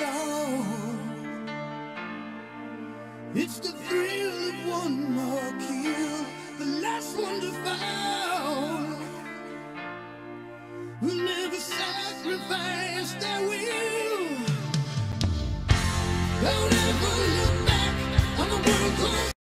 song. It's the thrill of one more kill, the last one to fall. Who never sacrifice their will. Don't ever look back on the world